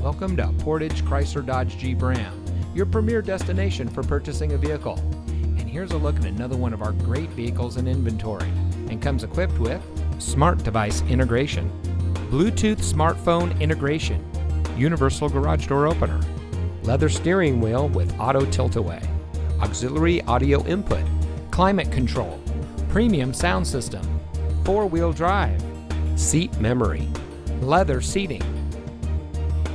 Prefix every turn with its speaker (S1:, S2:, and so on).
S1: Welcome to Portage Chrysler Dodge Jeep Ram, your premier destination for purchasing a vehicle. And here's a look at another one of our great vehicles in inventory and comes equipped with smart device integration, Bluetooth smartphone integration, universal garage door opener, leather steering wheel with auto tilt-away, auxiliary audio input, climate control, premium sound system, four-wheel drive, seat memory, leather seating.